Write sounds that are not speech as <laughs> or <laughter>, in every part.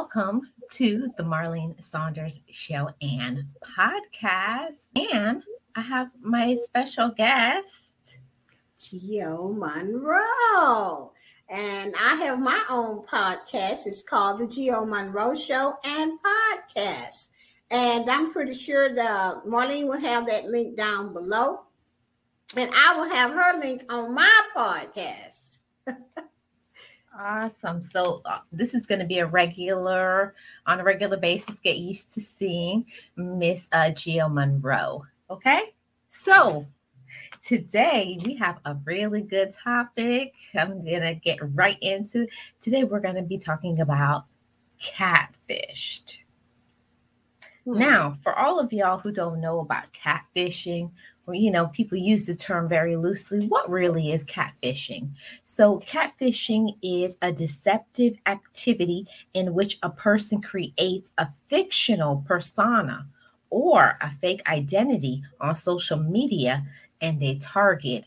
Welcome to the Marlene Saunders Show and podcast. And I have my special guest, Geo Monroe. And I have my own podcast. It's called the Geo Monroe Show and Podcast. And I'm pretty sure the Marlene will have that link down below. And I will have her link on my podcast. <laughs> Awesome. So uh, this is going to be a regular, on a regular basis. Get used to seeing Miss uh, Geo Monroe. Okay. So today we have a really good topic. I'm going to get right into. Today we're going to be talking about catfished. Hmm. Now, for all of y'all who don't know about catfishing you know, people use the term very loosely. What really is catfishing? So, catfishing is a deceptive activity in which a person creates a fictional persona or a fake identity on social media and they target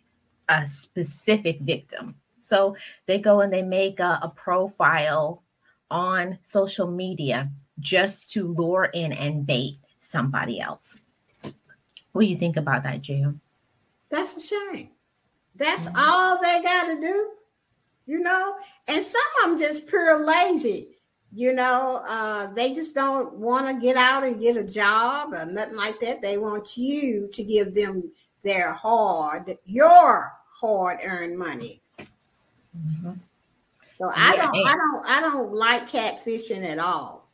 a specific victim. So, they go and they make a, a profile on social media just to lure in and bait somebody else. What do you think about that, Jim? That's a shame. That's mm-hmm. all they got to do, you know. And some of them just pure lazy. You know, uh, they just don't want to get out and get a job or nothing like that. They want you to give them their hard, your hard-earned money. Mm-hmm. So I yeah, don't, and- I don't, I don't like catfishing at all.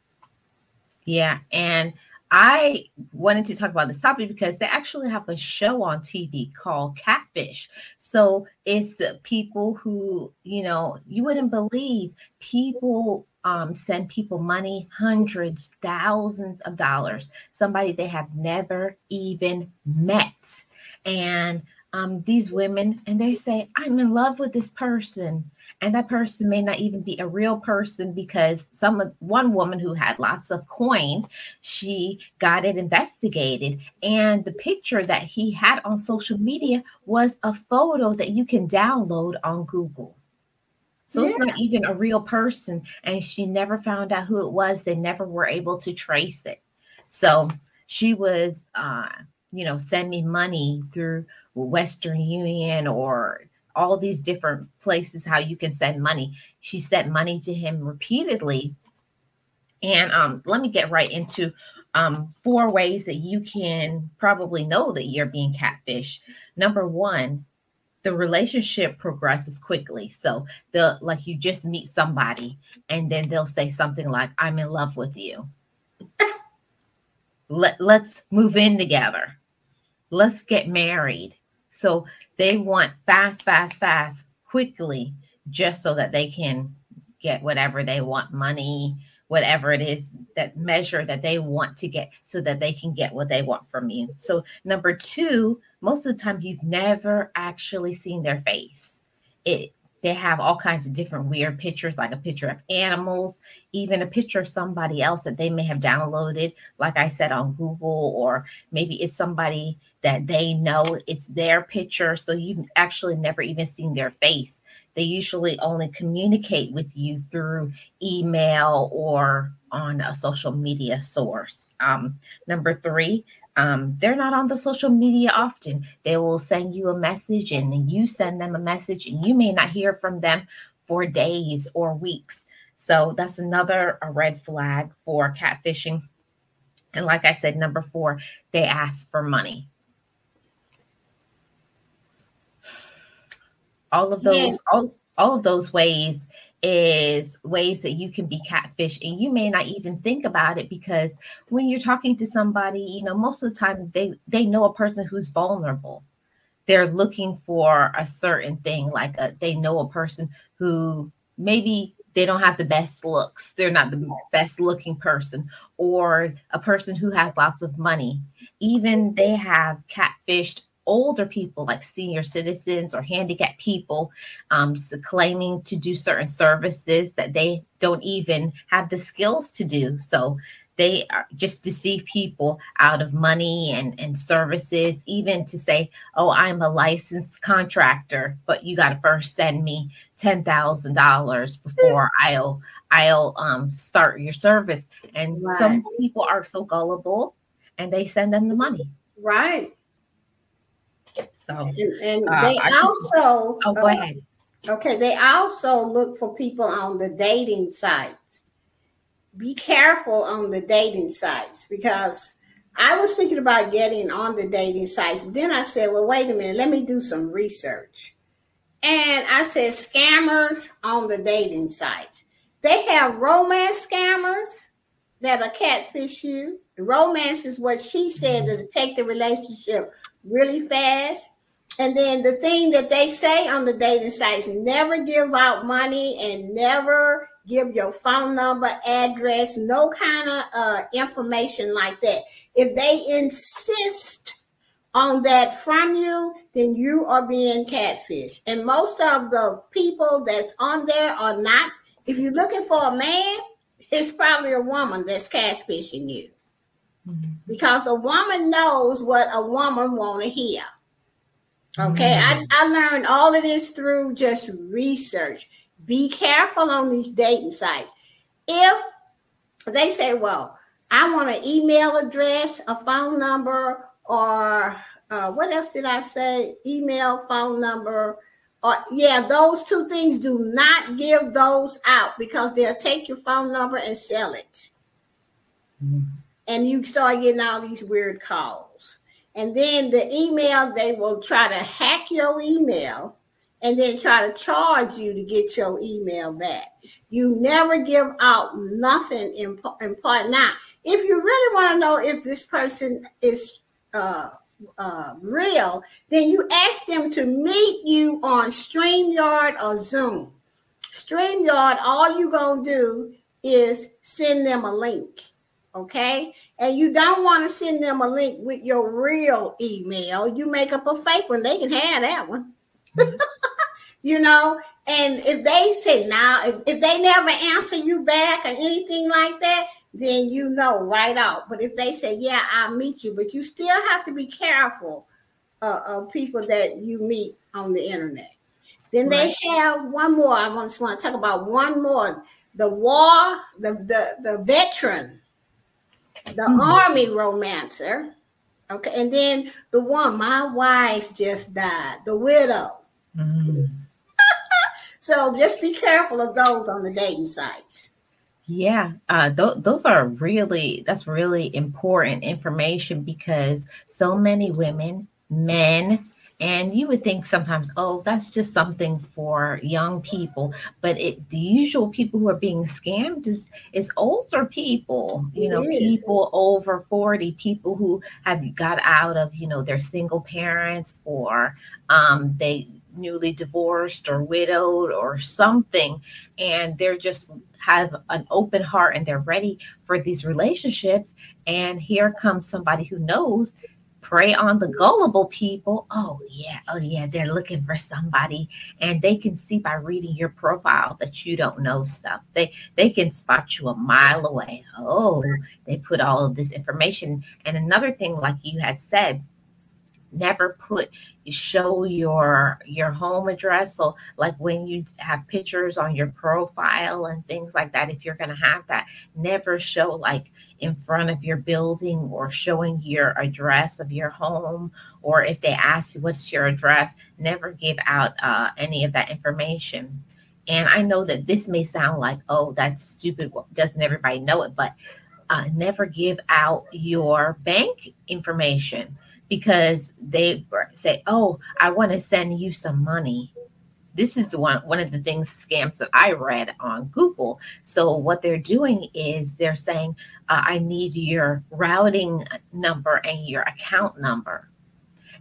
Yeah, and I wanted to talk about this topic because they actually have a show on TV called Catfish. So it's people who, you know, you wouldn't believe people um, send people money, hundreds, thousands of dollars, somebody they have never even met. And um, these women, and they say, I'm in love with this person and that person may not even be a real person because some one woman who had lots of coin she got it investigated. And the picture that he had on social media was a photo that you can download on google. So yeah. it's not even a real person and she never found out who it was. They never were able to trace it. So she was uh you know send me money through western union or all these different places how you can send money. She sent money to him repeatedly. And um, let me get right into um, four ways that you can probably know that you're being catfished. Number one, the relationship progresses quickly. So the like you just meet somebody and then they'll say something like, I'm in love with you. <laughs> Let, let's move in together. Let's get married. So they want fast, fast, fast, quickly, just so that they can get whatever they want money, whatever it is that measure that they want to get so that they can get what they want from you. So, number two, most of the time you've never actually seen their face. It they have all kinds of different weird pictures, like a picture of animals, even a picture of somebody else that they may have downloaded, like I said on Google, or maybe it's somebody that they know it's their picture. So you've actually never even seen their face. They usually only communicate with you through email or on a social media source. Um, number three, um, they're not on the social media often. They will send you a message and then you send them a message, and you may not hear from them for days or weeks. So that's another a red flag for catfishing. And like I said, number four, they ask for money. All of those, yes. all, all of those ways is ways that you can be catfish and you may not even think about it because when you're talking to somebody you know most of the time they they know a person who's vulnerable. They're looking for a certain thing like a, they know a person who maybe they don't have the best looks they're not the best looking person or a person who has lots of money. Even they have catfished older people like senior citizens or handicapped people um, claiming to do certain services that they don't even have the skills to do so they are just deceive people out of money and, and services, even to say, oh, I'm a licensed contractor, but you got to first send me $10,000 before <laughs> I'll, I'll um, start your service. And right. some people are so gullible and they send them the money. Right. So, and, and uh, they also, oh, go uh, ahead. Okay, they also look for people on the dating sites be careful on the dating sites because I was thinking about getting on the dating sites. Then I said, well, wait a minute, let me do some research. And I said, scammers on the dating sites. They have romance scammers that'll catfish you. romance is what she said to take the relationship really fast. And then the thing that they say on the dating sites never give out money and never give your phone number, address, no kind of uh, information like that. If they insist on that from you, then you are being catfish. And most of the people that's on there are not. If you're looking for a man, it's probably a woman that's catfishing you. Mm-hmm. Because a woman knows what a woman want to hear. Okay, mm-hmm. I, I learned all of this through just research. Be careful on these dating sites. If they say, well, I want an email address, a phone number, or uh, what else did I say? Email, phone number, or yeah, those two things do not give those out because they'll take your phone number and sell it. Mm-hmm. And you start getting all these weird calls. And then the email, they will try to hack your email and then try to charge you to get your email back. You never give out nothing in, in part. Now, if you really want to know if this person is uh, uh, real, then you ask them to meet you on StreamYard or Zoom. StreamYard, all you're going to do is send them a link. Okay. And you don't want to send them a link with your real email. You make up a fake one. They can have that one. <laughs> you know, and if they say now, if, if they never answer you back or anything like that, then you know right out. But if they say, yeah, I'll meet you, but you still have to be careful uh, of people that you meet on the internet. Then right. they have one more. I just want to talk about one more. The war, the the, the veteran, the mm-hmm. army romancer. Okay, and then the one, my wife just died, the widow. Mm-hmm. <laughs> So just be careful of those on the dating sites. Yeah, uh, th- those are really, that's really important information because so many women, men, and you would think sometimes, oh, that's just something for young people, but it the usual people who are being scammed is is older people, you it know, is. people over 40, people who have got out of, you know, their single parents or um they newly divorced or widowed or something and they're just have an open heart and they're ready for these relationships and here comes somebody who knows prey on the gullible people. Oh yeah. Oh yeah. They're looking for somebody and they can see by reading your profile that you don't know stuff. They they can spot you a mile away. Oh they put all of this information. And another thing like you had said never put show your your home address. So like when you have pictures on your profile and things like that if you're going to have that never show like in front of your building or showing your address of your home or if they ask you what's your address? Never give out uh, any of that information. And i know that this may sound like oh that's stupid doesn't everybody know it? But uh, never give out your bank information because they say, "Oh, I want to send you some money." This is one one of the things scams that I read on Google. So what they're doing is they're saying, uh, "I need your routing number and your account number,"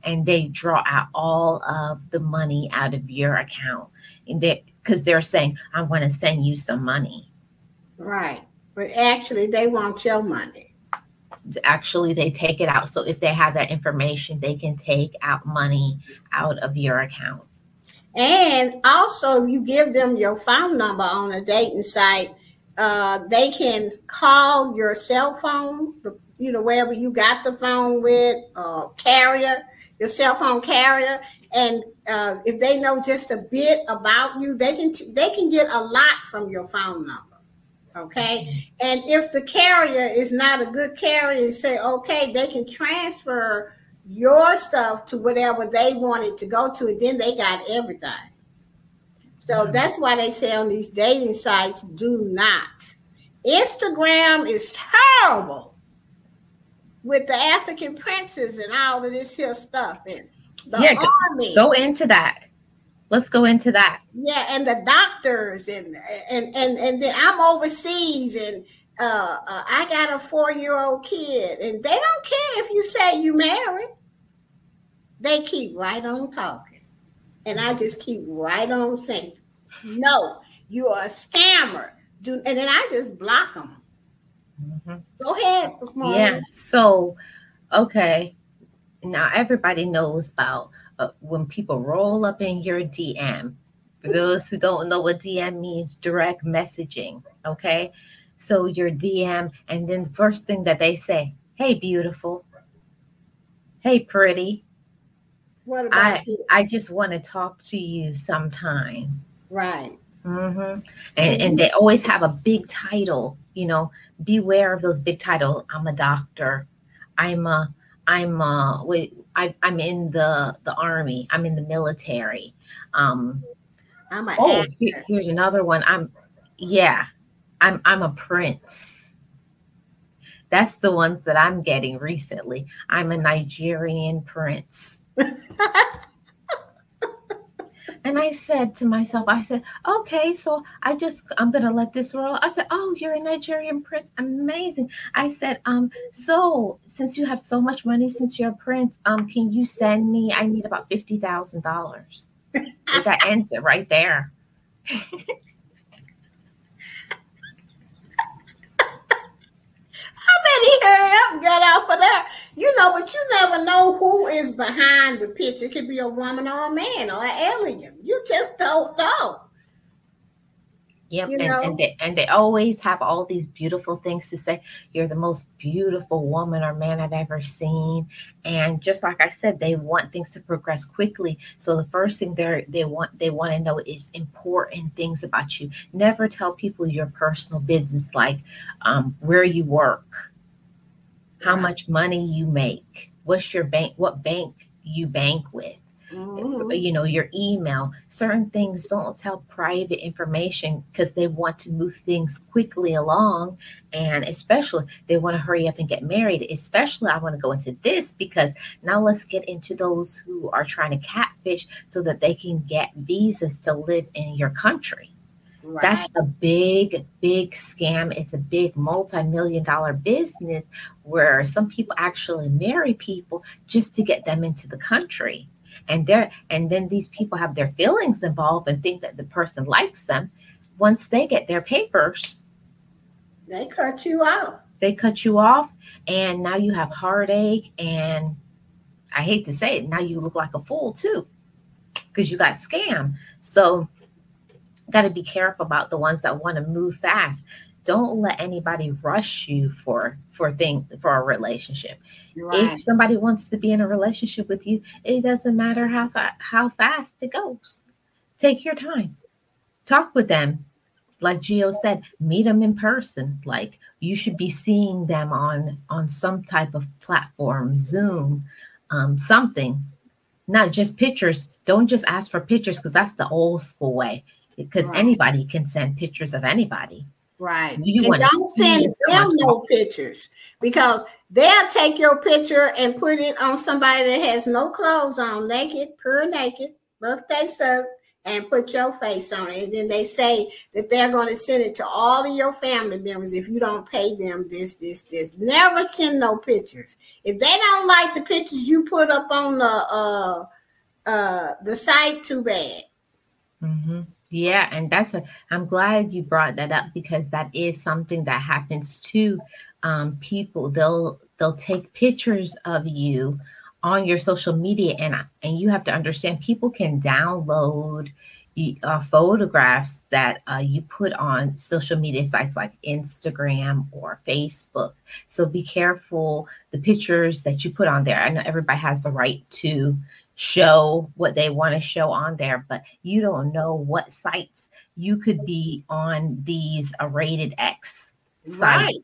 and they draw out all of the money out of your account, and they because they're saying, "I want to send you some money." Right, but actually, they want your money actually they take it out. So if they have that information, they can take out money out of your account. And also, you give them your phone number on a dating site, uh, they can call your cell phone, you know, wherever you got the phone with, uh, carrier, your cell phone carrier, and uh, if they know just a bit about you, they can they can get a lot from your phone number. Okay, and if the carrier is not a good carrier, say okay, they can transfer your stuff to whatever they want it to go to, and then they got everything. So that's why they say on these dating sites, do not. Instagram is terrible with the African princes and all of this here stuff. And the yeah, army. Go into that. Let's go into that. Yeah, and the doctors and and and and then I'm overseas and uh, uh, I got a four year old kid and they don't care if you say you married. They keep right on talking, and I just keep right on saying, "No, you are a scammer." Do and then I just block them. Mm-hmm. Go ahead. Yeah. So, okay now everybody knows about uh, when people roll up in your DM. For those who don't know what DM means, direct messaging. Okay. So your DM, and then the first thing that they say, hey, beautiful. Hey, pretty. What about I, you? I just want to talk to you sometime. Right. Mm-hmm. And, and they always have a big title, you know, beware of those big titles. I'm a doctor. I'm a I'm a, wait I I'm in the the army. I'm in the military. Um I'm a oh here, here's another one. I'm yeah. I'm I'm a prince. That's the ones that I'm getting recently. I'm a Nigerian prince. <laughs> And I said to myself, I said, okay, so I just, I'm going to let this roll. I said, oh, you're a Nigerian prince. Amazing. I said, um, so since you have so much money, since you're a prince, um, can you send me, I need about $50,000. that ends it right there. <laughs> he hurry up get out for that. You know, but you never know who is behind the picture. It could be a woman or a man or an alien. You just don't know. Yep, and, and, they and they always have all these beautiful things to say. You're the most beautiful woman or man I've ever seen. And just like I said, they want things to progress quickly. So the first thing they they want they want to know is important things about you. Never tell people your personal business, like um, where you work, how much money you make, what's your bank, what bank you bank with. Mm-hmm. You know, your email, certain things don't tell private information because they want to move things quickly along. And especially, they want to hurry up and get married. Especially, I want to go into this because now let's get into those who are trying to catfish so that they can get visas to live in your country. Right. That's a big, big scam. It's a big multi million dollar business where some people actually marry people just to get them into the country. And they and then these people have their feelings involved and think that the person likes them. Once they get their papers, they cut you off. They cut you off, and now you have heartache. And I hate to say it, now you look like a fool too, because you got scammed. So got to be careful about the ones that want to move fast. Don't let anybody rush you for for thing for a relationship. Right. if somebody wants to be in a relationship with you it doesn't matter how fa- how fast it goes. Take your time. Talk with them. Like Geo said, meet them in person. Like you should be seeing them on on some type of platform, Zoom, um, something, not just pictures. Don't just ask for pictures because that's the old school way because right. anybody can send pictures of anybody. Right. You and don't send them no pictures because they'll take your picture and put it on somebody that has no clothes on, naked, pure naked, birthday suit, and put your face on it. And then they say that they're going to send it to all of your family members if you don't pay them this, this, this. Never send no pictures. If they don't like the pictures you put up on the uh uh the site, too bad. Mm-hmm. Yeah, and that's I'm glad you brought that up because that is something that happens to um, people. They'll they'll take pictures of you on your social media, and and you have to understand people can download uh, photographs that uh, you put on social media sites like Instagram or Facebook. So be careful the pictures that you put on there. I know everybody has the right to show what they want to show on there, but you don't know what sites you could be on these rated X sites. Right.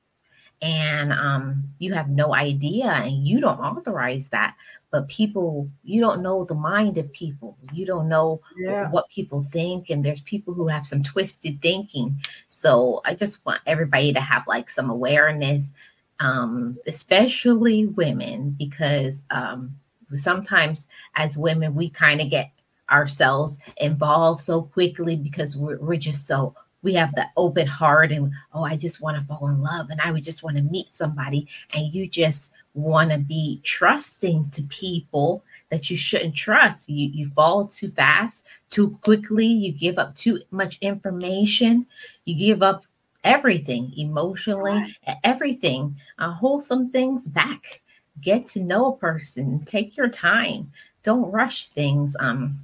And um, you have no idea, and you don't authorize that but people you don't know the mind of people you don't know yeah. what people think and there's people who have some twisted thinking so i just want everybody to have like some awareness um, especially women because um, sometimes as women we kind of get ourselves involved so quickly because we're, we're just so we have the open heart and oh i just want to fall in love and i would just want to meet somebody. And you just want to be trusting to people that you shouldn't trust. You you fall too fast too quickly. You give up too much information. You give up everything emotionally everything uh, wholesome things back get to know a person take your time don't rush things um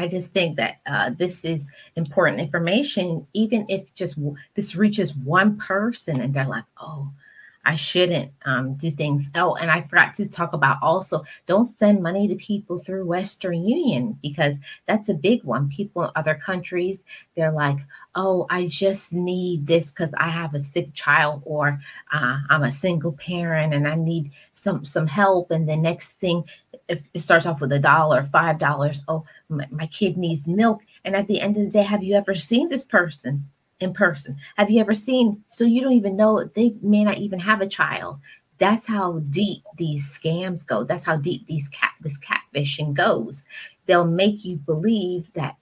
I just think that uh, this is important information, even if just this reaches one person and they're like, oh, I shouldn't um, do things. Oh, and I forgot to talk about also don't send money to people through Western Union because that's a big one. People in other countries, they're like, oh, I just need this because I have a sick child or uh, I'm a single parent and I need some some help. And the next thing, if it starts off with a dollar, five dollars. Oh, my, my kid needs milk. And at the end of the day, have you ever seen this person in person? Have you ever seen? So you don't even know they may not even have a child. That's how deep these scams go. That's how deep these cat this catfishing goes. They'll make you believe that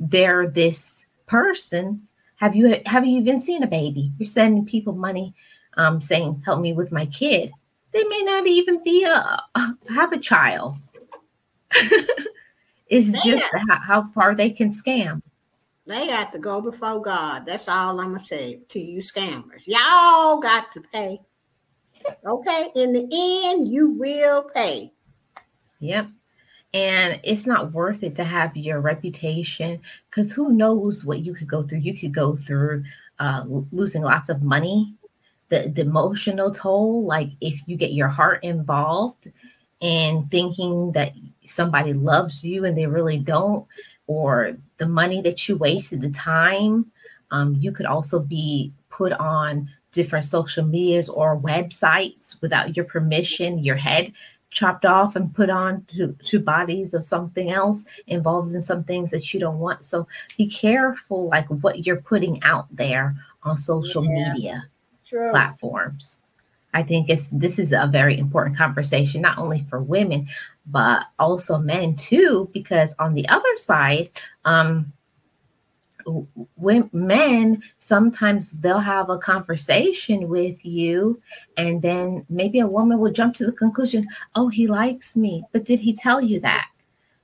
they're this person. Have you have you even seen a baby? You're sending people money, um, saying, "Help me with my kid." They may not even be a, have a child. <laughs> it's they just got, how, how far they can scam. They got to go before God. That's all I'm gonna say to you scammers. Y'all got to pay. Okay, in the end, you will pay. Yep. And it's not worth it to have your reputation because who knows what you could go through. You could go through uh, losing lots of money the, the emotional toll, like if you get your heart involved and thinking that somebody loves you and they really don't, or the money that you wasted, the time, um, you could also be put on different social medias or websites without your permission, your head chopped off and put on to, to bodies of something else involved in some things that you don't want. So be careful like what you're putting out there on social yeah. media. True. platforms. I think it's this is a very important conversation, not only for women, but also men too, because on the other side, um, when men sometimes they'll have a conversation with you and then maybe a woman will jump to the conclusion oh he likes me but did he tell you that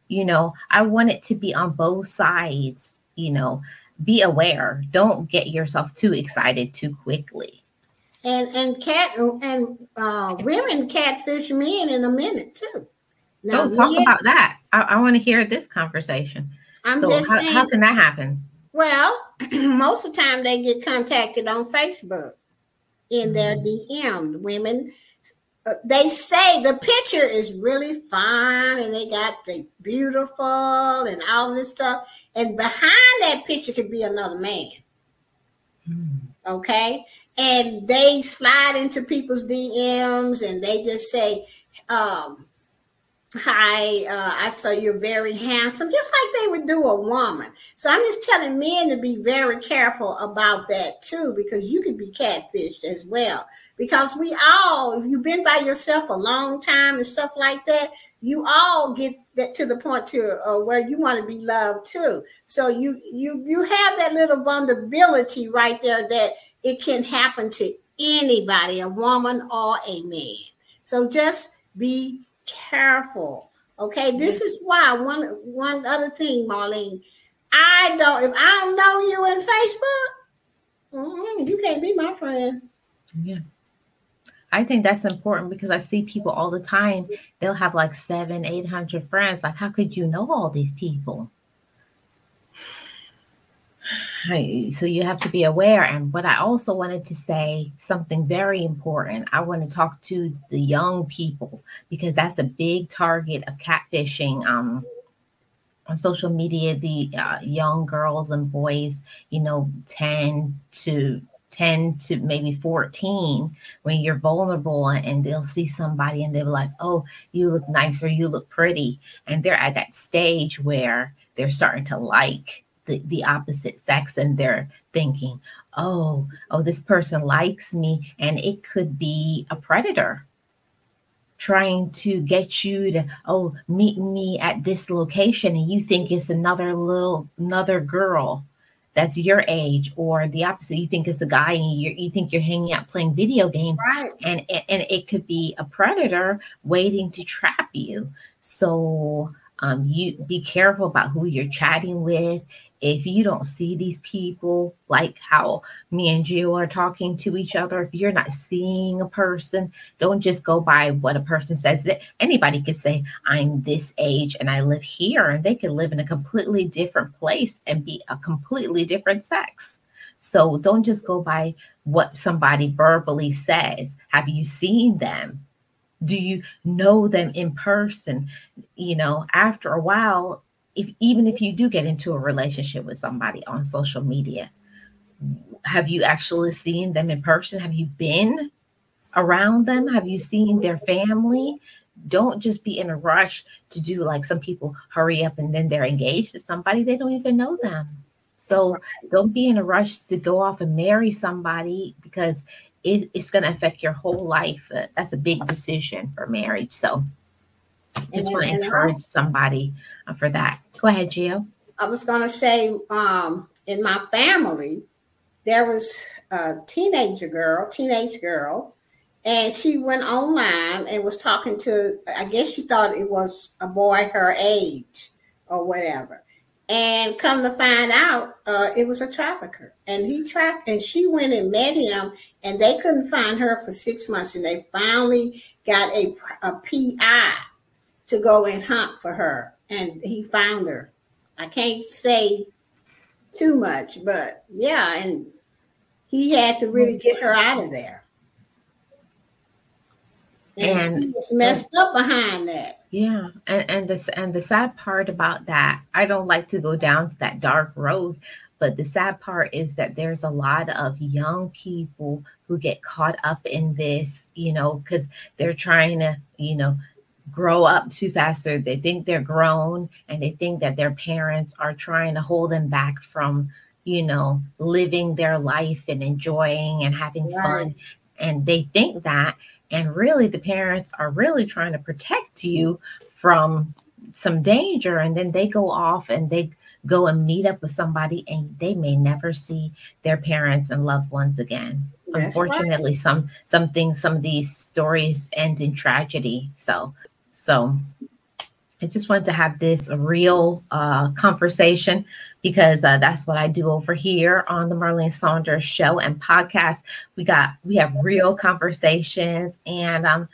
you know i want it to be on both sides you know be aware don't get yourself too excited too quickly and and cat and uh, women catfish men in a minute too. Now, talk men, about that. I, I want to hear this conversation. I'm so just how, saying, how can that happen? Well, <clears throat> most of the time they get contacted on Facebook in their mm-hmm. DM. Women, uh, they say the picture is really fine and they got the beautiful and all this stuff, and behind that picture could be another man. Mm. Okay, and they slide into people's DMs and they just say, um, hi, uh, I saw you're very handsome, just like they would do a woman. So I'm just telling men to be very careful about that too, because you could be catfished as well. Because we all, if you've been by yourself a long time and stuff like that, you all get that to the point to uh, where you want to be loved too. So you you you have that little vulnerability right there that it can happen to anybody, a woman or a man. So just be careful. Okay, this is why one one other thing, Marlene. I don't if I don't know you in Facebook, mm-hmm, you can't be my friend. Yeah. I think that's important because I see people all the time. They'll have like seven, eight hundred friends. Like, how could you know all these people? So you have to be aware and but i also wanted to say something very important i want to talk to the young people because that's a big target of catfishing um on social media the uh, young girls and boys you know 10 to 10 to maybe 14 when you're vulnerable and they'll see somebody and they're like oh you look nice or you look pretty and they're at that stage where they're starting to like the, the opposite sex and they're thinking, oh, oh, this person likes me. And it could be a predator trying to get you to, oh, meet me at this location. And you think it's another little, another girl that's your age or the opposite you think it's a guy and you you think you're hanging out playing video games right. and and it could be a predator waiting to trap you so um, you be careful about who you're chatting with if you don't see these people like how me and Geo are talking to each other, if you're not seeing a person, don't just go by what a person says. That anybody could say, I'm this age and I live here, and they could live in a completely different place and be a completely different sex. So don't just go by what somebody verbally says. Have you seen them? Do you know them in person? You know, after a while, if even if you do get into a relationship with somebody on social media, have you actually seen them in person? Have you been around them? Have you seen their family? Don't just be in a rush to do like some people hurry up and then they're engaged to somebody, they don't even know them. So don't be in a rush to go off and marry somebody because it, it's going to affect your whole life. Uh, that's a big decision for marriage. So just want to encourage somebody uh, for that. Go ahead, Geo. I was going to say, um, in my family, there was a teenager girl, teenage girl, and she went online and was talking to. I guess she thought it was a boy her age or whatever. And come to find out, uh, it was a trafficker, and he trapped. And she went and met him, and they couldn't find her for six months, and they finally got a, a PI to go and hunt for her and he found her. I can't say too much, but yeah, and he had to really get her out of there. And, and she was messed up behind that. Yeah, and and the and the sad part about that, I don't like to go down that dark road, but the sad part is that there's a lot of young people who get caught up in this, you know, because they're trying to, you know, grow up too fast or they think they're grown and they think that their parents are trying to hold them back from you know living their life and enjoying and having right. fun and they think that and really the parents are really trying to protect you from some danger and then they go off and they go and meet up with somebody and they may never see their parents and loved ones again unfortunately right. some some things some of these stories end in tragedy so so I just wanted to have this real uh, conversation because uh, that's what I do over here on the Marlene Saunders show and podcast. We got we have real conversations, and um,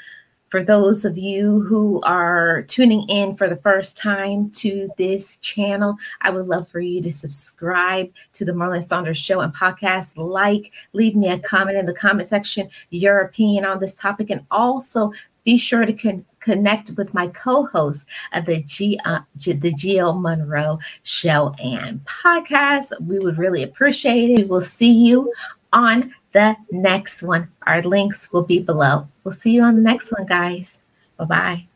for those of you who are tuning in for the first time to this channel, I would love for you to subscribe to the Marlene Saunders show and podcast. Like, leave me a comment in the comment section, your opinion on this topic, and also be sure to con- connect with my co-host of the G, uh, G- the Geo Monroe Show and Podcast. We would really appreciate it. We'll see you on the next one. Our links will be below. We'll see you on the next one, guys. Bye bye.